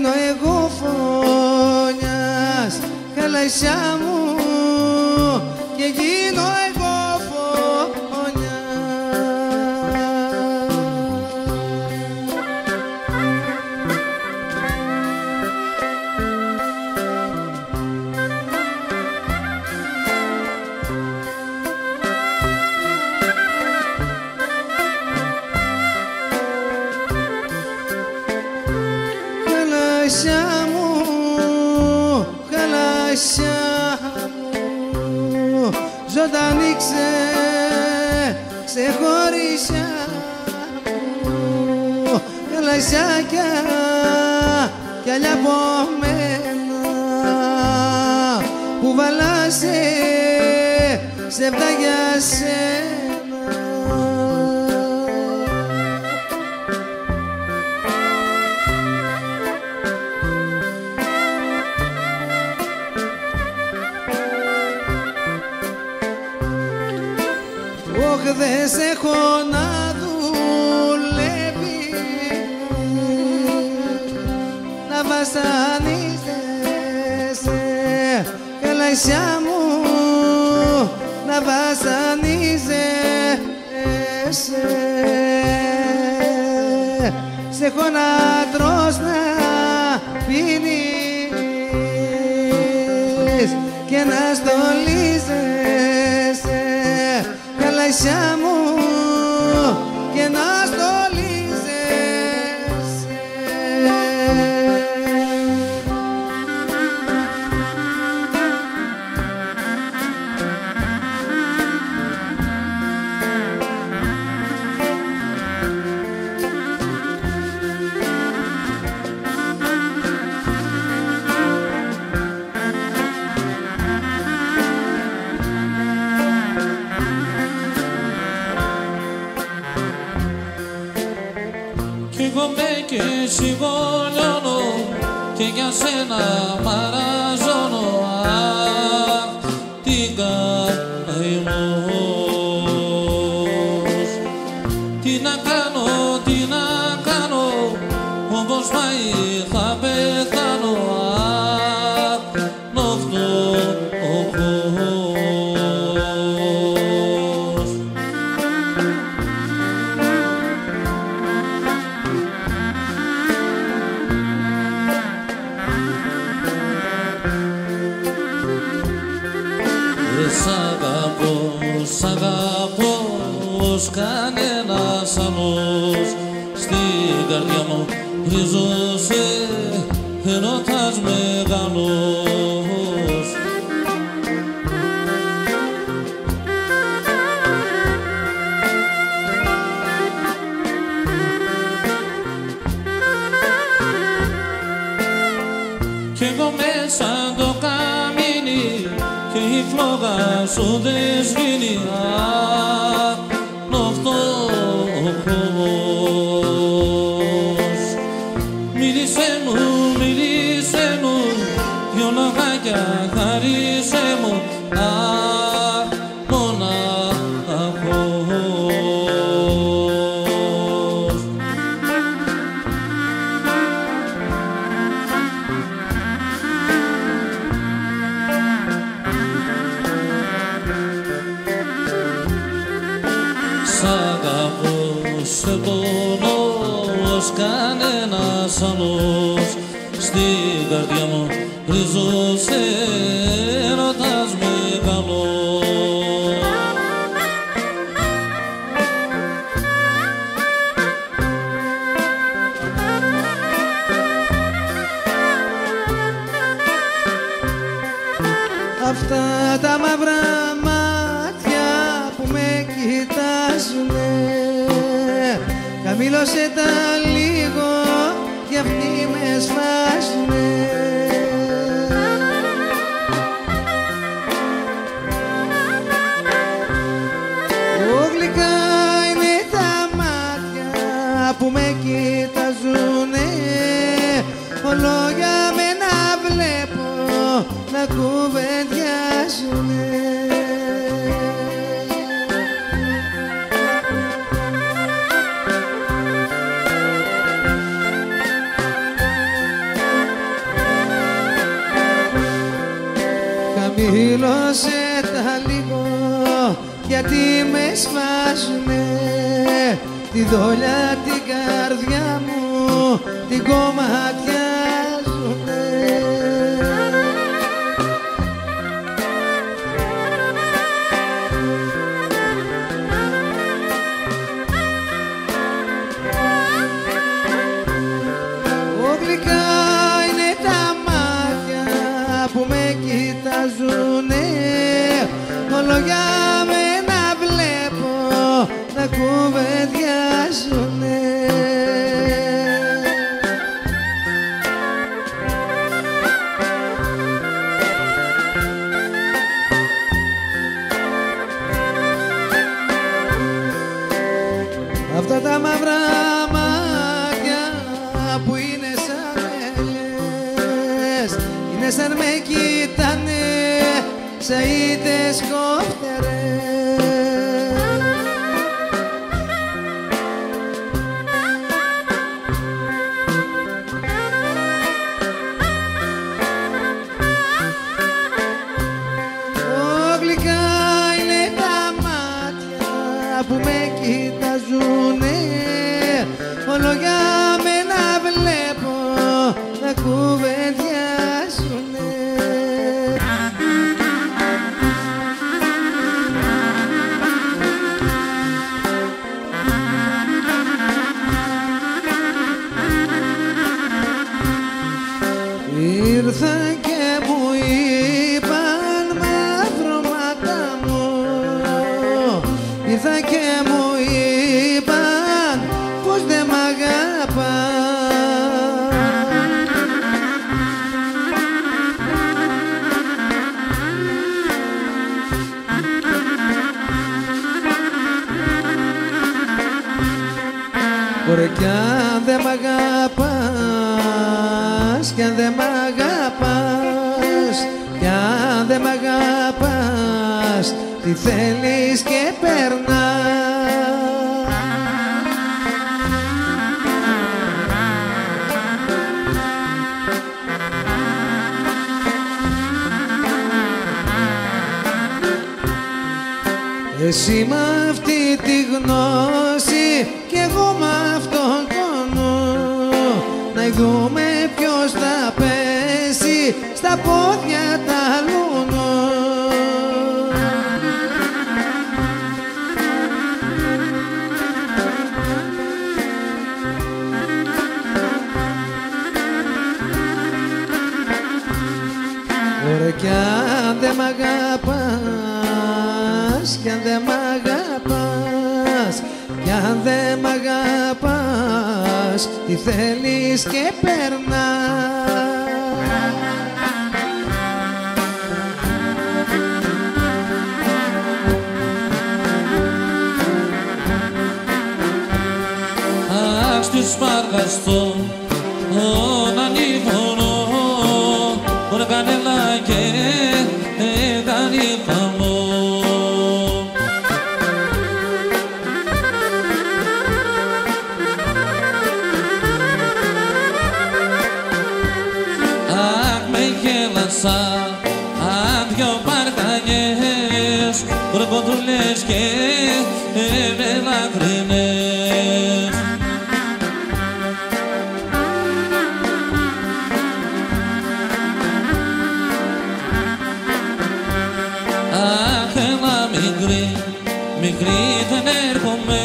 και γίνω εγώ φωνιάς χαλασιά μου και γίνω Χαλασιά μου, χαλασιά μου. Ζωντανή ξε, ξεχωρίσια μου. Χαλασιάκια κι άλλα από μένα. Που βαλάσαι ψεύδα για σένα Ωχ, δεν σε έχω να δουλεύει. Να βασανίζεσαι. Καλαϊσιά μου Να βασανίζεσαι. Σε έχω να τρως να μου και να στολίζεσαι με και σιγολιώνω και για σένα παραζώνω Σ' αγαπώ, σ' αγαπώ ως κανένας άλλος. Στην καρδιά μου ριζώσε έρωτας μεγάλος Sou destiny. Σε πονώ ως κανένας άλλος. Στην καρδιά μου ριζός mesmas Χαμήλωσε τα λίγο γιατί με σφάζουνε τη δόλια την καρδιά μου την κομμάτια να κουβεντιάζουνε Ήρθαν και μου είπαν μαύρωματα μου Ήρθαν και μου είπαν πως δεν μ' αγαπάς. Ωραία κι Τι θέλεις και περνάς. Εσύ με αυτή τη γνώση και εγώ με αυτόν τον νου Να δούμε ποιος θα πέσει στα πόδια τα λούνου κι αν δεν μ' αγαπάς Κι αν δεν μ' αγαπάς Κι αν δεν μ' αγαπάς Τι θέλεις και περνάς. Αχ, στη σπαργαστώ, μικρή δεν έρχομαι